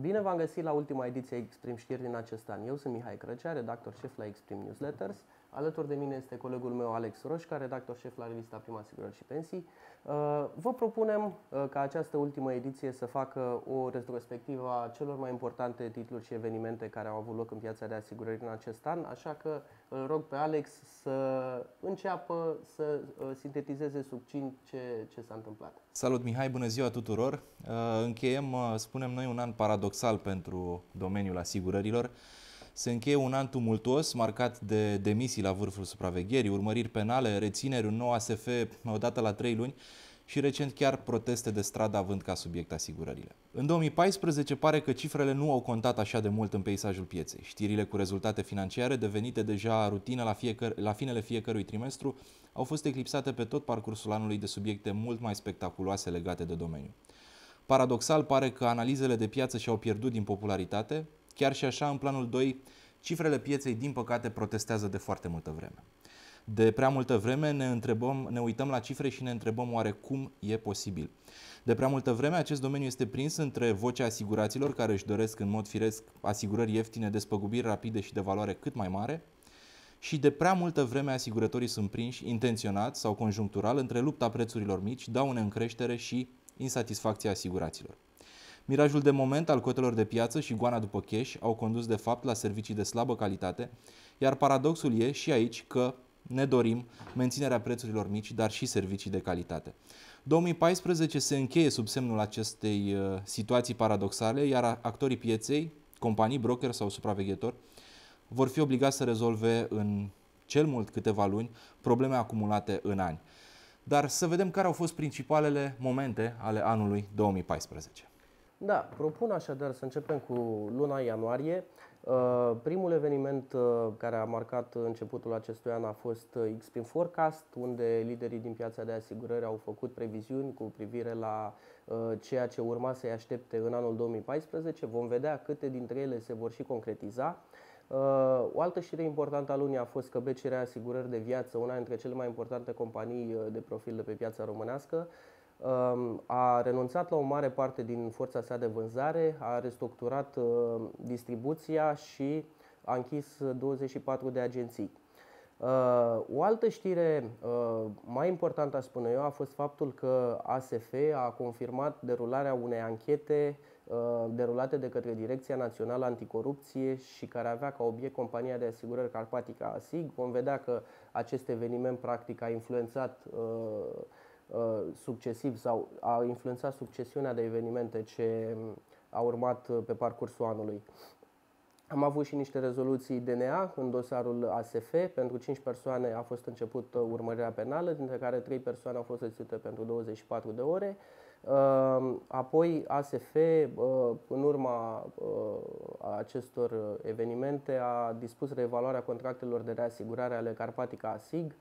Bine v-am găsit la ultima ediție Exprim Știri din acest an. Eu sunt Mihai Crăcea, redactor șef la Exprim Newsletters. Alături de mine este colegul meu Alex Roșca, redactor șef la revista Prima Asigurări și Pensii. Uh, vă propunem uh, ca această ultimă ediție să facă o retrospectivă a celor mai importante titluri și evenimente care au avut loc în piața de asigurări în acest an, așa că îl rog pe Alex să înceapă să uh, sintetizeze succint ce, ce s-a întâmplat. Salut Mihai, bună ziua tuturor! Încheiem, spunem noi, un an paradoxal pentru domeniul asigurărilor. Se încheie un an tumultuos, marcat de demisii la vârful supravegherii, urmăriri penale, rețineri, un nou ASF odată la trei luni și recent chiar proteste de stradă având ca subiect asigurările. În 2014 pare că cifrele nu au contat așa de mult în peisajul pieței. Știrile cu rezultate financiare devenite deja rutină la, fiecăr- la finele fiecărui trimestru au fost eclipsate pe tot parcursul anului de subiecte mult mai spectaculoase legate de domeniu. Paradoxal pare că analizele de piață și-au pierdut din popularitate, Chiar și așa, în planul 2, cifrele pieței, din păcate, protestează de foarte multă vreme. De prea multă vreme ne, întrebăm, ne uităm la cifre și ne întrebăm oare cum e posibil. De prea multă vreme acest domeniu este prins între vocea asiguraților care își doresc în mod firesc asigurări ieftine, despăgubiri rapide și de valoare cât mai mare și de prea multă vreme asigurătorii sunt prinși intenționat sau conjunctural între lupta prețurilor mici, daune în creștere și insatisfacția asiguraților. Mirajul de moment al cotelor de piață și goana după cash au condus de fapt la servicii de slabă calitate, iar paradoxul e și aici că ne dorim menținerea prețurilor mici, dar și servicii de calitate. 2014 se încheie sub semnul acestei uh, situații paradoxale, iar actorii pieței, companii, broker sau supraveghetori, vor fi obligați să rezolve în cel mult câteva luni probleme acumulate în ani. Dar să vedem care au fost principalele momente ale anului 2014. Da, propun așadar să începem cu luna ianuarie. Uh, primul eveniment uh, care a marcat începutul acestui an a fost uh, Xpin Forecast, unde liderii din piața de asigurări au făcut previziuni cu privire la ceea ce urma să-i aștepte în anul 2014. Vom vedea câte dintre ele se vor și concretiza. O altă știre importantă a lunii a fost că BCR Asigurări de Viață, una dintre cele mai importante companii de profil de pe piața românească, Um, a renunțat la o mare parte din forța sa de vânzare, a restructurat uh, distribuția și a închis 24 de agenții. Uh, o altă știre uh, mai importantă, aș spune eu, a fost faptul că ASF a confirmat derularea unei anchete derulate de către Direcția Națională Anticorupție și care avea ca obiect compania de asigurări Carpatica ASIG. Vom vedea că acest eveniment practic a influențat Uh, succesiv sau a influențat succesiunea de evenimente ce a urmat uh, pe parcursul anului. Am avut și niște rezoluții DNA în dosarul ASF. Pentru 5 persoane a fost început uh, urmărirea penală, dintre care 3 persoane au fost reținute pentru 24 de ore. Apoi ASF, în urma acestor evenimente, a dispus reevaluarea contractelor de reasigurare ale Carpatica ASIG,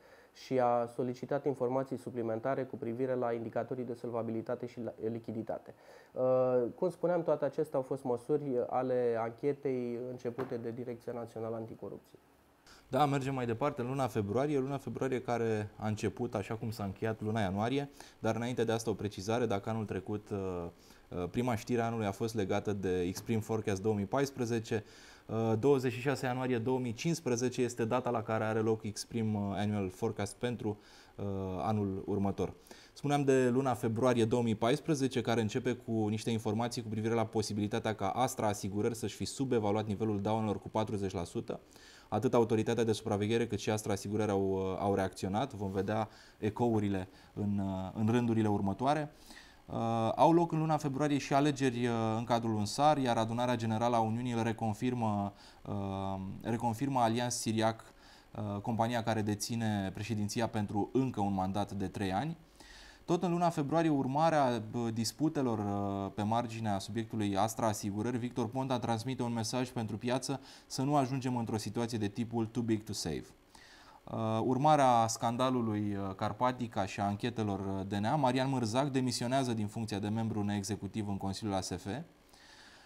și a solicitat informații suplimentare cu privire la indicatorii de solvabilitate și lichiditate. Uh, cum spuneam, toate acestea au fost măsuri ale anchetei începute de Direcția Națională Anticorupție. Da, mergem mai departe. Luna februarie, luna februarie care a început așa cum s-a încheiat luna ianuarie, dar înainte de asta o precizare, dacă anul trecut uh, uh, prima știre a anului a fost legată de Extreme Forecast 2014, 26 uh, ianuarie 2015 este data la care are loc Exprim uh, Annual Forecast pentru uh, anul următor. Spuneam de luna februarie 2014, care începe cu niște informații cu privire la posibilitatea ca Astra Asigurări să-și fi subevaluat nivelul daunelor cu 40%. Atât autoritatea de supraveghere cât și Astra Asigurări au, au reacționat. Vom vedea ecourile în, în rândurile următoare. Uh, au loc în luna februarie și alegeri uh, în cadrul UNSAR, iar adunarea generală a Uniunii îl reconfirmă, uh, reconfirmă Alianț Siriac, uh, compania care deține președinția pentru încă un mandat de trei ani. Tot în luna februarie, urmarea uh, disputelor uh, pe marginea subiectului Astra Asigurări, Victor Ponta transmite un mesaj pentru piață să nu ajungem într-o situație de tipul too big to save. Uh, urmarea scandalului uh, Carpatica și a anchetelor uh, DNA, Marian Mărzac demisionează din funcția de membru neexecutiv în Consiliul ASF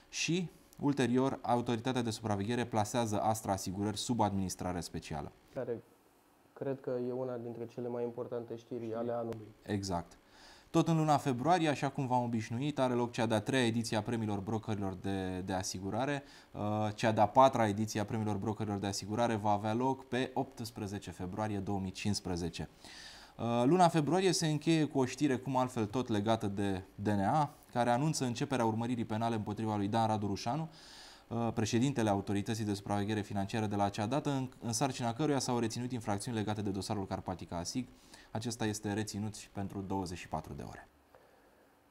și, ulterior, autoritatea de supraveghere plasează Astra Asigurări sub administrare specială. Care cred că e una dintre cele mai importante știri ale anului. Exact. Tot în luna februarie, așa cum v-am obișnuit, are loc cea de-a treia ediție a premiilor brokerilor de, de asigurare. Uh, cea de-a patra ediție a premiilor brokerilor de asigurare va avea loc pe 18 februarie 2015. Uh, luna februarie se încheie cu o știre cum altfel tot legată de DNA, care anunță începerea urmăririi penale împotriva lui Dan Radu Rușanu, uh, președintele Autorității de Supraveghere Financiară de la acea dată, în, în sarcina căruia s-au reținut infracțiuni legate de dosarul Carpatica ASIG. Acesta este reținut și pentru 24 de ore.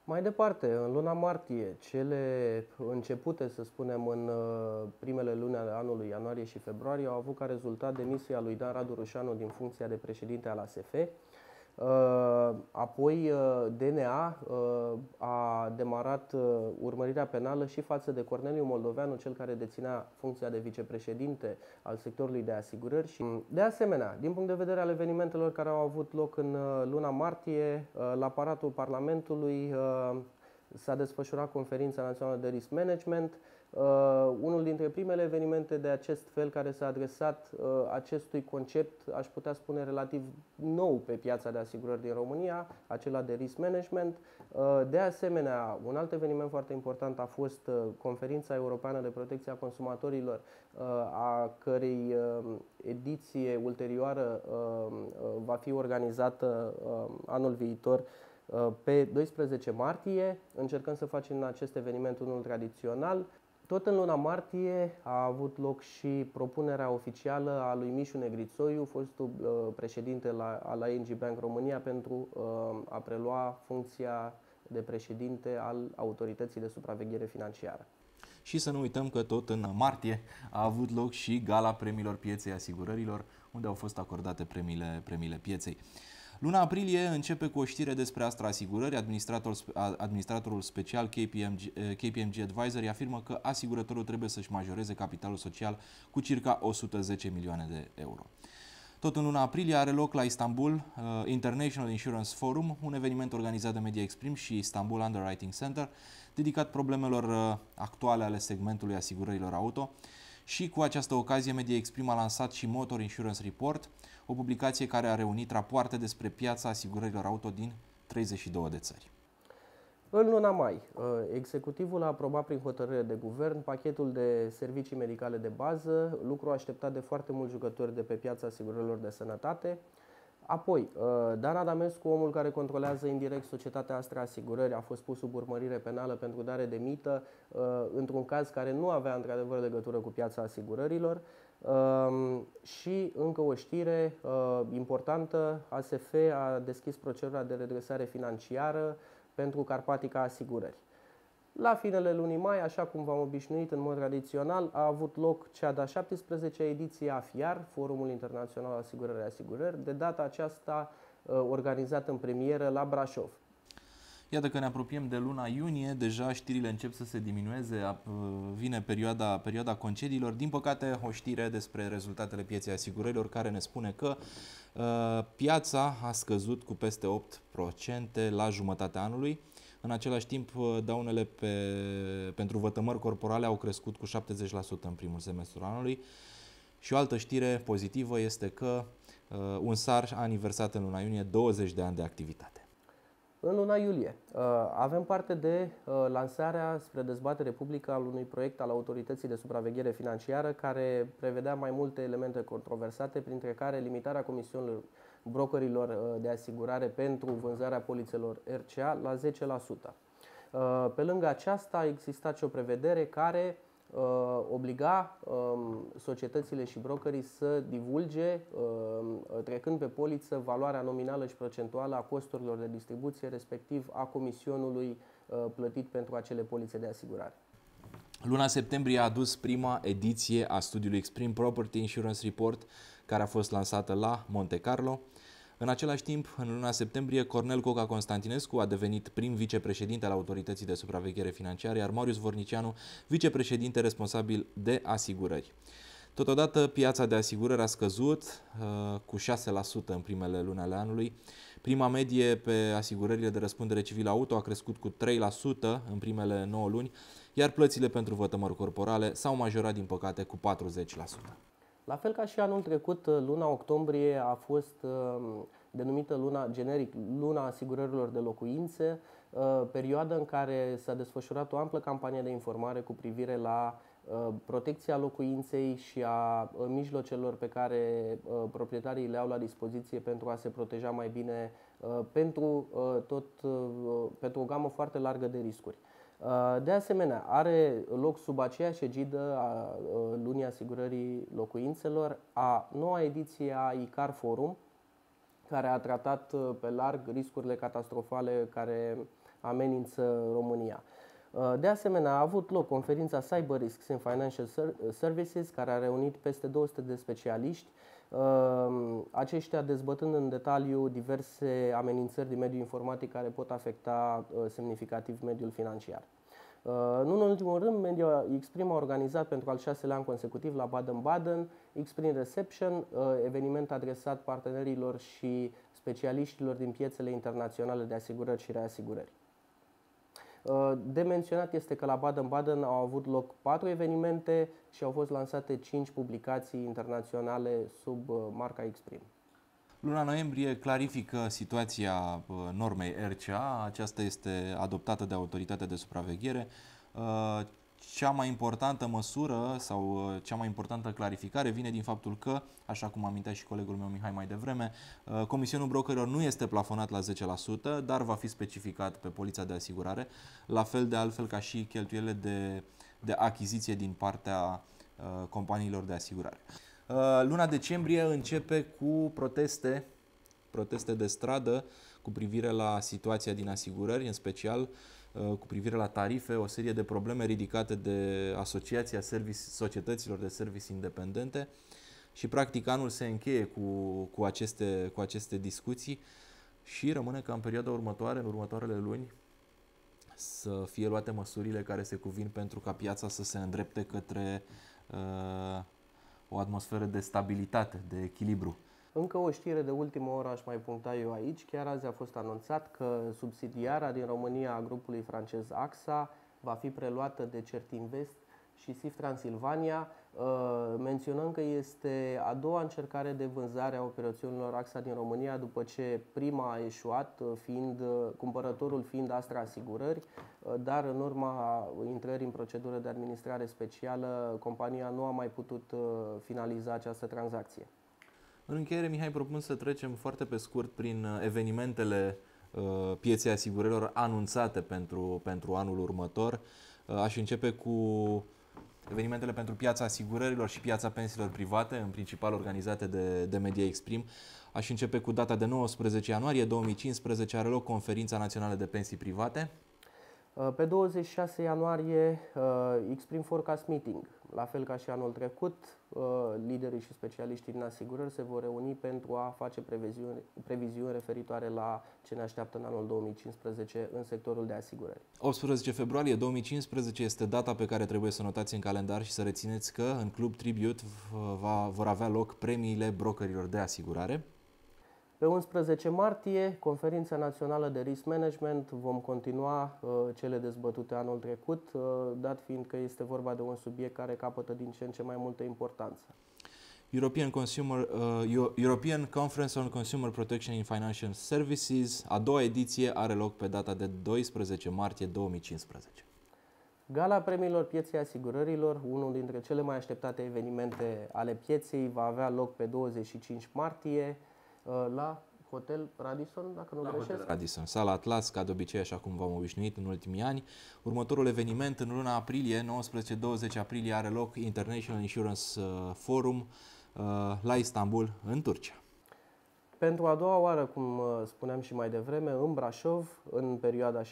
Mai departe, în luna martie, cele începute, să spunem, în uh, primele luni ale anului, ianuarie și februarie, au avut ca rezultat demisia lui Dan Radu Rușanu din funcția de președinte al ASF, Uh, apoi uh, DNA uh, a demarat urmărirea penală și față de Corneliu Moldoveanu, cel care deținea funcția de vicepreședinte al sectorului de asigurări și de asemenea, din punct de vedere al evenimentelor care au avut loc în luna martie, la aparatul Parlamentului s-a desfășurat conferința națională de risk management, Uh, unul dintre primele evenimente de acest fel care s-a adresat uh, acestui concept, aș putea spune relativ nou pe piața de asigurări din România, acela de risk management. Uh, de asemenea, un alt eveniment foarte important a fost uh, Conferința Europeană de Protecție a Consumatorilor, uh, a cărei uh, ediție ulterioară uh, uh, va fi organizată uh, anul viitor uh, pe 12 martie. Încercăm să facem acest eveniment unul tradițional. Tot în luna martie a avut loc și propunerea oficială a lui Mișu Negrițoiu, fostul uh, președinte la, al ING Bank România, pentru uh, a prelua funcția de președinte al Autorității de Supraveghere Financiară. Și să nu uităm că tot în martie a avut loc și gala premiilor pieței asigurărilor, unde au fost acordate premiile, premiile pieței. Luna aprilie începe cu o știre despre Astra Asigurări. Administrator, administratorul special KPMG, KPMG Advisory afirmă că asigurătorul trebuie să-și majoreze capitalul social cu circa 110 milioane de euro. Tot în luna aprilie are loc la Istanbul uh, International Insurance Forum, un eveniment organizat de Media Exprim și Istanbul Underwriting Center, dedicat problemelor uh, actuale ale segmentului asigurărilor auto. Și cu această ocazie Media Exprim a lansat și Motor Insurance Report, o publicație care a reunit rapoarte despre piața asigurărilor auto din 32 de țări. În luna mai, uh, executivul a aprobat prin hotărâre de guvern pachetul de servicii medicale de bază, lucru așteptat de foarte mulți jucători de pe piața asigurărilor de sănătate. Apoi, uh, Dan Adamescu, omul care controlează indirect societatea Astra Asigurări, a fost pus sub urmărire penală pentru dare de mită uh, într-un caz care nu avea într-adevăr legătură cu piața asigurărilor. Um, și încă o știre uh, importantă, ASF a deschis procedura de redresare financiară pentru Carpatica Asigurări. La finele lunii mai, așa cum v-am obișnuit în mod tradițional, a avut loc cea de-a 17-a ediție a FIAR, Forumul Internațional Asigurări Asigurări, de data aceasta uh, organizat în premieră la Brașov. Iată că ne apropiem de luna iunie, deja știrile încep să se diminueze, vine perioada, perioada concediilor. Din păcate, o știre despre rezultatele pieței asigurărilor care ne spune că uh, piața a scăzut cu peste 8% la jumătatea anului. În același timp, uh, daunele pe, pentru vătămări corporale au crescut cu 70% în primul semestru anului. Și o altă știre pozitivă este că uh, un SAR a aniversat în luna iunie 20 de ani de activitate. În luna iulie uh, avem parte de uh, lansarea spre dezbatere publică al unui proiect al Autorității de Supraveghere Financiară care prevedea mai multe elemente controversate, printre care limitarea comisiunilor brokerilor uh, de asigurare pentru vânzarea polițelor RCA la 10%. Pe lângă aceasta a existat și o prevedere care uh, obliga um, societățile și brokerii să divulge, um, trecând pe poliță, valoarea nominală și procentuală a costurilor de distribuție, respectiv a comisionului uh, plătit pentru acele polițe de asigurare. Luna septembrie a adus prima ediție a studiului Extreme Property Insurance Report, care a fost lansată la Monte Carlo. În același timp, în luna septembrie, Cornel Coca Constantinescu a devenit prim vicepreședinte al Autorității de Supraveghere Financiară, iar Marius Vornicianu vicepreședinte responsabil de asigurări. Totodată, piața de asigurări a scăzut uh, cu 6% în primele luni ale anului. Prima medie pe asigurările de răspundere civilă auto a crescut cu 3% în primele 9 luni, iar plățile pentru vătămări corporale s-au majorat, din păcate, cu 40%. La fel ca și anul trecut, uh, luna octombrie a fost uh, denumită luna, generic Luna Asigurărilor de Locuințe, uh, perioadă în care s-a desfășurat o amplă campanie de informare cu privire la uh, protecția locuinței și a mijlocelor pe care proprietarii le au la dispoziție pentru a se proteja mai bine pentru, tot, pentru o gamă foarte largă de riscuri. De asemenea, are loc sub aceeași egidă a lunii asigurării locuințelor a noua ediție a ICAR Forum, care a tratat uh, pe larg riscurile catastrofale care amenință România. Uh, de asemenea, a avut loc conferința Cyber Risks in Financial Services, care a reunit peste 200 de specialiști, uh, aceștia dezbătând în detaliu diverse amenințări din mediul informatic care pot afecta semnificativ mediul financiar. Uh, nu în ultimul rând, Media Exprim a organizat pentru al șaselea an consecutiv la Baden-Baden Exprim Reception, uh, eveniment adresat partenerilor și specialiștilor din piețele internaționale de asigurări și reasigurări. Uh, de menționat este că la Baden-Baden au avut loc patru evenimente și au fost lansate cinci publicații internaționale sub marca Exprim. Luna noiembrie clarifică situația normei RCA. Aceasta este adoptată de autoritatea de supraveghere. Uh, cea mai importantă măsură sau uh, cea mai importantă clarificare vine din faptul că, așa cum amintea și colegul meu Mihai mai devreme, uh, comisionul brokerilor nu este plafonat la 10%, dar va fi specificat pe polița de asigurare, la fel de altfel ca și cheltuielile de, de achiziție din partea companiilor de asigurare. Uh, luna decembrie începe cu proteste, proteste de stradă cu privire la situația din asigurări, în special uh, cu privire la tarife, o serie de probleme ridicate de Asociația service, Societăților de Servicii Independente și practic anul se încheie cu, cu, aceste, cu aceste discuții și rămâne ca în perioada următoare, în următoarele luni, să fie luate măsurile care se cuvin pentru ca piața să se îndrepte către uh, o atmosferă de stabilitate, de echilibru. Încă o știre de ultimă oră aș mai puncta eu aici. Chiar azi a fost anunțat că subsidiara din România a grupului francez AXA va fi preluată de Certinvest și SIF Transilvania. Uh, menționăm că este a doua încercare de vânzare a operațiunilor AXA din România după ce prima a eșuat, uh, fiind, uh, cumpărătorul fiind Astra Asigurări, dar în urma intrării în procedură de administrare specială, compania nu a mai putut finaliza această tranzacție. În încheiere, Mihai, propun să trecem foarte pe scurt prin evenimentele pieței asigurărilor anunțate pentru, pentru anul următor. Aș începe cu evenimentele pentru piața asigurărilor și piața pensiilor private, în principal organizate de, de Media Exprim. Aș începe cu data de 19 ianuarie 2015, are loc conferința națională de pensii private. Pe 26 ianuarie, Exprim Forecast Meeting, la fel ca și anul trecut, uh, liderii și specialiștii din asigurări se vor reuni pentru a face previziuni, previziuni referitoare la ce ne așteaptă în anul 2015 în sectorul de asigurări. 18 februarie 2015 este data pe care trebuie să notați în calendar și să rețineți că în Club Tribute va, vor avea loc premiile brokerilor de asigurare. Pe 11 martie, Conferința Națională de Risk Management, vom continua uh, cele dezbătute anul trecut, uh, dat fiind că este vorba de un subiect care capătă din ce în ce mai multă importanță. European, Consumer, uh, European Conference on Consumer Protection in Financial Services, a doua ediție, are loc pe data de 12 martie 2015. Gala premiilor pieței asigurărilor, unul dintre cele mai așteptate evenimente ale pieței, va avea loc pe 25 martie Uh, la Hotel Radisson, dacă nu la greșesc. Hotel Radisson, sala Atlas, ca de obicei, așa cum v-am obișnuit în ultimii ani. Următorul eveniment, în luna aprilie, 19-20 aprilie, are loc International Insurance uh, Forum uh, la Istanbul, în Turcia. Pentru a doua oară, cum spuneam și mai devreme, în Brașov, în perioada 17-21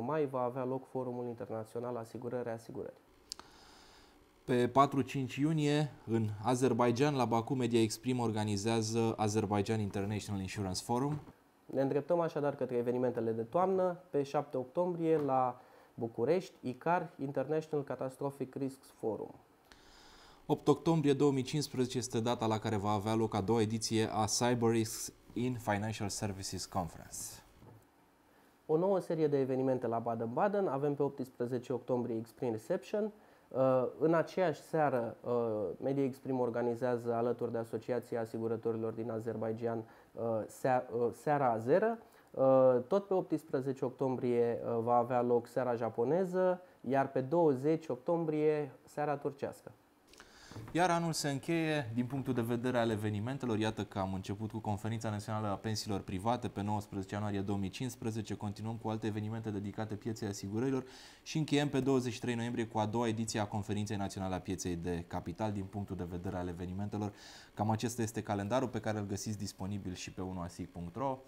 mai, va avea loc Forumul Internațional Asigurări Asigurări. Pe 4-5 iunie, în Azerbaijan, la Baku, Media Exprim organizează Azerbaijan International Insurance Forum. Ne îndreptăm așadar către evenimentele de toamnă. Pe 7 octombrie, la București, ICAR, International Catastrophic Risks Forum. 8 octombrie 2015 este data la care va avea loc a doua ediție a Cyber Risks in Financial Services Conference. O nouă serie de evenimente la Baden-Baden. Avem pe 18 octombrie Exprim Reception, Uh, în aceeași seară, uh, Media Exprim organizează alături de Asociația Asigurătorilor din Azerbaijan seara zeră. Tot pe 18 octombrie va avea loc seara japoneză, iar pe 20 octombrie seara turcească. Iar anul se încheie din punctul de vedere al evenimentelor. Iată că am început cu Conferința Națională a Pensiilor Private pe 19 ianuarie 2015, continuăm cu alte evenimente dedicate pieței asigurărilor și încheiem pe 23 noiembrie cu a doua ediție a Conferinței Naționale a Pieței de Capital din punctul de vedere al evenimentelor. Cam acesta este calendarul pe care îl găsiți disponibil și pe unoasic.ro.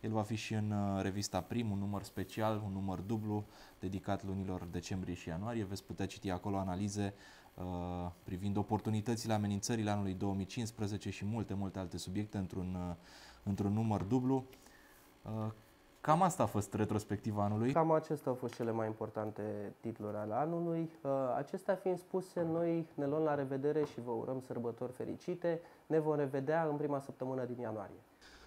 El va fi și în uh, revista Prim, un număr special, un număr dublu dedicat lunilor decembrie și ianuarie. Veți putea citi acolo analize uh, privind oportunitățile, amenințările anului 2015 și multe, multe alte subiecte într-un, uh, într-un număr dublu. Uh, cam asta a fost retrospectiva anului. Cam acestea au fost cele mai importante titluri ale anului. Uh, acestea fiind spuse, noi ne luăm la revedere și vă urăm sărbători fericite. Ne vom revedea în prima săptămână din ianuarie.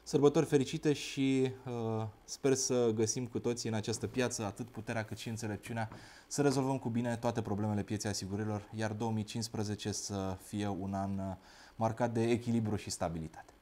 Sărbători fericite și uh, sper să găsim cu toții în această piață atât puterea cât și înțelepciunea să rezolvăm cu bine toate problemele pieței asigurărilor, iar 2015 să fie un an uh, marcat de echilibru și stabilitate.